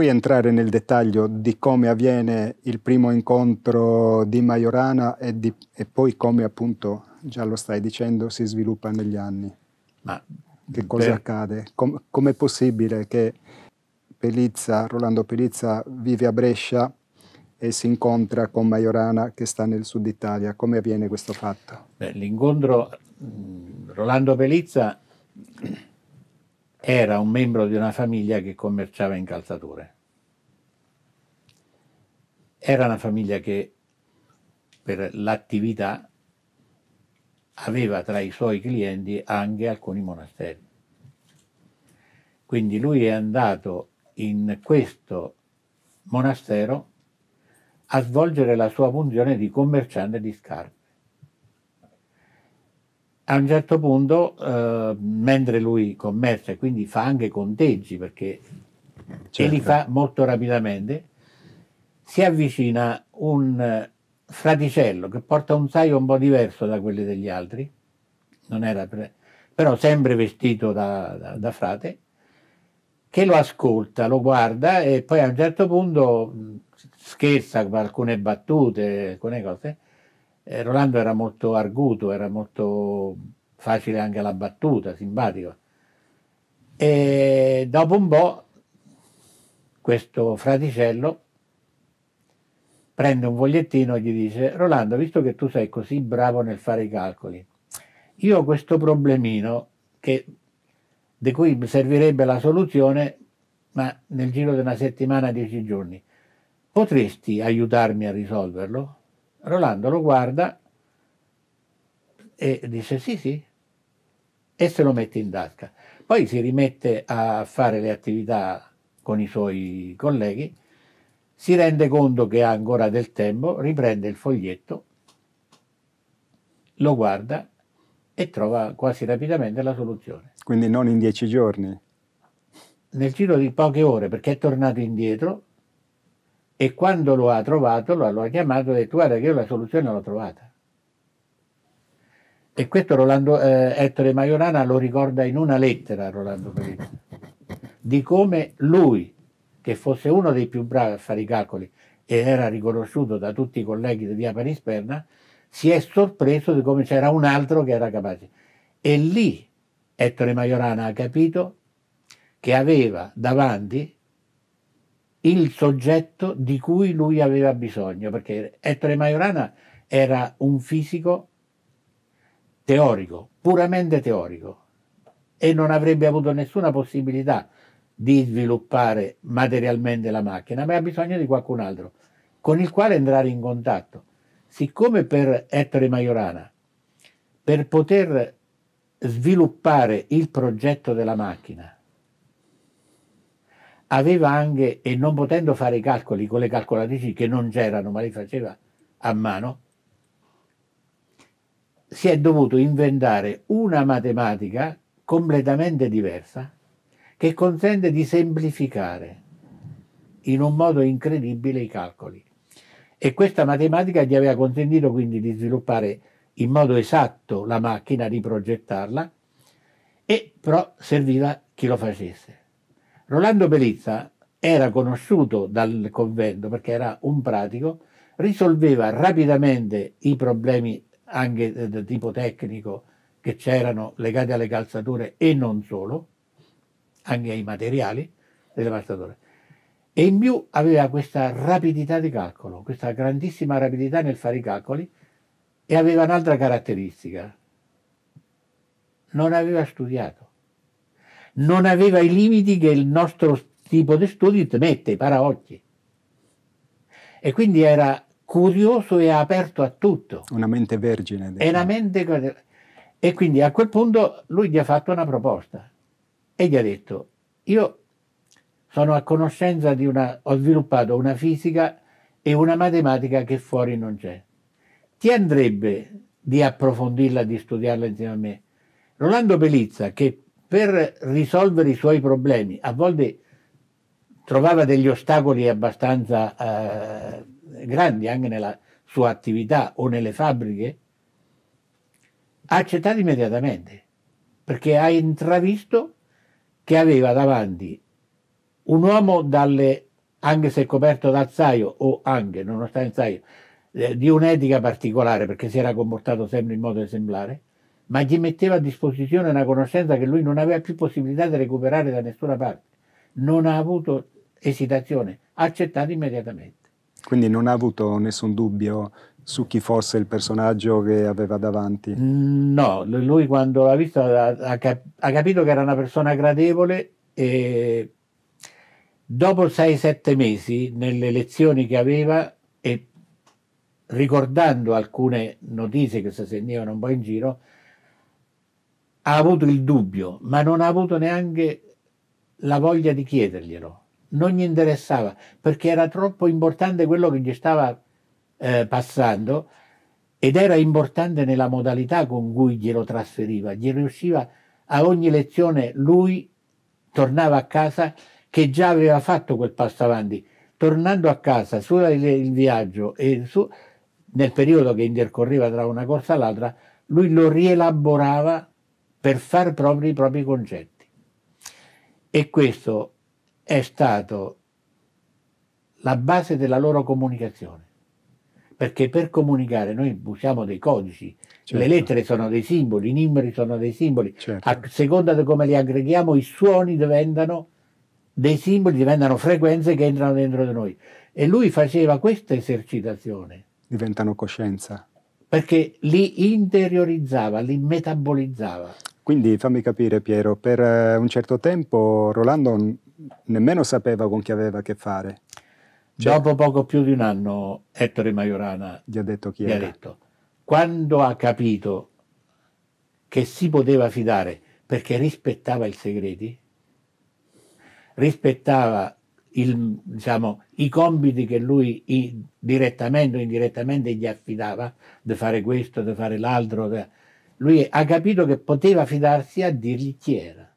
puoi entrare nel dettaglio di come avviene il primo incontro di Majorana e, di, e poi come appunto, già lo stai dicendo, si sviluppa negli anni? Ma che cosa per... accade? Com- com'è possibile che Pelizza, Rolando Pelizza vive a Brescia e si incontra con Majorana che sta nel sud Italia? Come avviene questo fatto? Beh, l'incontro, Rolando Pelizza era un membro di una famiglia che commerciava in calzature. Era una famiglia che per l'attività aveva tra i suoi clienti anche alcuni monasteri. Quindi lui è andato in questo monastero a svolgere la sua funzione di commerciante di scarpe. A un certo punto, eh, mentre lui commercia, quindi fa anche conteggi, perché certo. e li fa molto rapidamente, si avvicina un fraticello che porta un saio un po' diverso da quelli degli altri, pre... però sempre vestito da, da, da, frate, che lo ascolta, lo guarda e poi a un certo punto scherza con alcune battute, alcune cose. Eh, Rolando era molto arguto, era molto facile anche la battuta, simpatico. E dopo un po' questo fraticello prende un fogliettino e gli dice Rolando, visto che tu sei così bravo nel fare i calcoli, io ho questo problemino che, di cui servirebbe la soluzione, ma nel giro di una settimana, dieci giorni. Potresti aiutarmi a risolverlo? Rolando lo guarda e dice sì, sì, e se lo mette in tasca. Poi si rimette a fare le attività con i suoi colleghi, si rende conto che ha ancora del tempo, riprende il foglietto, lo guarda e trova quasi rapidamente la soluzione. Quindi non in dieci giorni? Nel giro di poche ore, perché è tornato indietro, e quando lo ha trovato lo, lo ha chiamato e ha detto guarda che io la soluzione l'ho trovata. E questo Rolando, eh, Ettore Maiorana lo ricorda in una lettera a Rolando Pelizzi, di come lui, che fosse uno dei più bravi a fare i calcoli e era riconosciuto da tutti i colleghi di via Panisperna, si è sorpreso di come c'era un altro che era capace. E lì Ettore Maiorana ha capito che aveva davanti il soggetto di cui lui aveva bisogno, perché Ettore Majorana era un fisico teorico, puramente teorico, e non avrebbe avuto nessuna possibilità di sviluppare materialmente la macchina, ma ha bisogno di qualcun altro con il quale entrare in contatto. Siccome per Ettore Majorana, per poter sviluppare il progetto della macchina, aveva anche, e non potendo fare i calcoli con le calcolatrici che non c'erano, ma li faceva a mano, si è dovuto inventare una matematica completamente diversa che consente di semplificare in un modo incredibile i calcoli. E questa matematica gli aveva consentito quindi di sviluppare in modo esatto la macchina, di progettarla, e però serviva chi lo facesse. Rolando Belizza era conosciuto dal convento perché era un pratico, risolveva rapidamente i problemi anche di tipo tecnico che c'erano legati alle calzature e non solo, anche ai materiali delle calzature. E in più aveva questa rapidità di calcolo, questa grandissima rapidità nel fare i calcoli e aveva un'altra caratteristica. Non aveva studiato non aveva i limiti che il nostro tipo di studio ti mette, i paraocchi. E quindi era curioso e aperto a tutto. Una mente vergine. Diciamo. Una mente... E quindi a quel punto lui gli ha fatto una proposta e gli ha detto, io sono a conoscenza di una... ho sviluppato una fisica e una matematica che fuori non c'è. Ti andrebbe di approfondirla, di studiarla insieme a me? Rolando Pelizza, che per risolvere i suoi problemi. A volte trovava degli ostacoli abbastanza eh, grandi anche nella sua attività o nelle fabbriche, ha accettato immediatamente, perché ha intravisto che aveva davanti un uomo dalle anche se coperto d'acciaio o anche, nonostante acciaio, eh, di un'etica particolare perché si era comportato sempre in modo esemplare, ma gli metteva a disposizione una conoscenza che lui non aveva più possibilità di recuperare da nessuna parte. Non ha avuto esitazione, ha accettato immediatamente. Quindi non ha avuto nessun dubbio su chi fosse il personaggio che aveva davanti? No, lui quando l'ha visto ha capito che era una persona gradevole e dopo 6-7 mesi, nelle lezioni che aveva e ricordando alcune notizie che si sentivano un po' in giro, ha avuto il dubbio, ma non ha avuto neanche la voglia di chiederglielo. Non gli interessava perché era troppo importante quello che gli stava eh, passando ed era importante nella modalità con cui glielo trasferiva. Gli riusciva a ogni lezione, lui tornava a casa che già aveva fatto quel passo avanti. Tornando a casa, su il viaggio e su, nel periodo che intercorreva tra una corsa e l'altra, lui lo rielaborava per far propri i propri concetti. E questo è stato la base della loro comunicazione. Perché per comunicare noi usiamo dei codici, certo. le lettere sono dei simboli, i numeri sono dei simboli, certo. a seconda di come li aggreghiamo i suoni diventano dei simboli, diventano frequenze che entrano dentro di noi. E lui faceva questa esercitazione. Diventano coscienza. Perché li interiorizzava, li metabolizzava. Quindi fammi capire Piero, per eh, un certo tempo Rolando nemmeno sapeva con chi aveva a che fare. Cioè, Dopo poco più di un anno Ettore Majorana gli ha detto chi gli era. Ha detto, quando ha capito che si poteva fidare perché rispettava i segreti, rispettava il, diciamo, i compiti che lui i, direttamente o indirettamente gli affidava, di fare questo, di fare l'altro, lui ha capito che poteva fidarsi a dirgli chi era.